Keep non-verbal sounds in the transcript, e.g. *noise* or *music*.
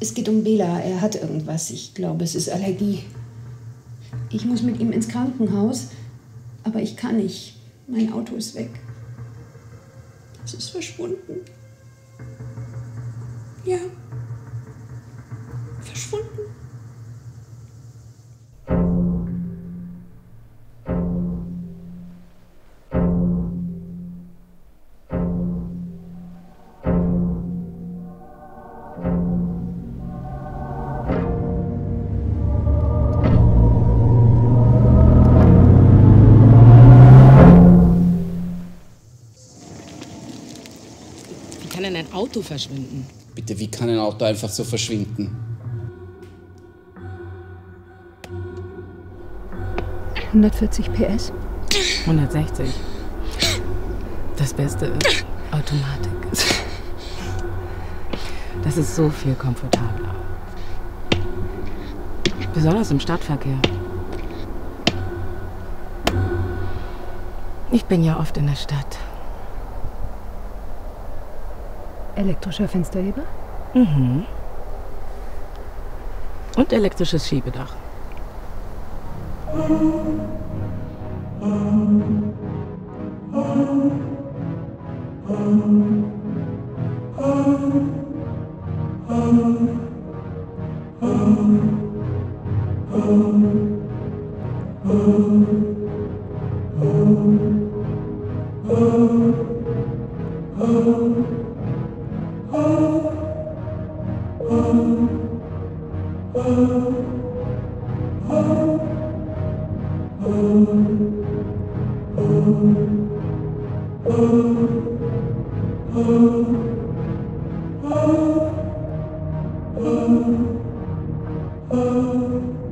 Es geht um Bela. Er hat irgendwas. Ich glaube, es ist Allergie. Ich muss mit ihm ins Krankenhaus, aber ich kann nicht. Mein Auto ist weg. Es ist verschwunden. Ja. Kann denn ein Auto verschwinden? Bitte, wie kann ein Auto einfach so verschwinden? 140 PS. 160. Das Beste ist Automatik. Das ist so viel komfortabler. Besonders im Stadtverkehr. Ich bin ja oft in der Stadt. Elektrischer Fensterheber? Mhm. Und elektrisches Schiebedach. *laughs* Oh oh, oh.